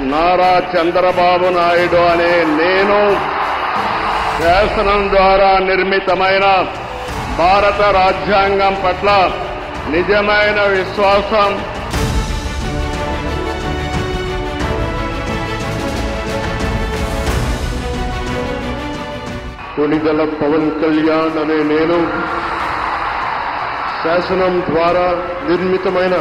నారా చంద్రబాబు నాయుడు అనే నేను శాసనం ద్వారా నిర్మితమైన భారత రాజ్యాంగం పట్ల నిజమైన విశ్వాసం. కొనిదల పవన్ కళ్యాణ్ అనే నేను శాసనం ద్వారా నిర్మితమైన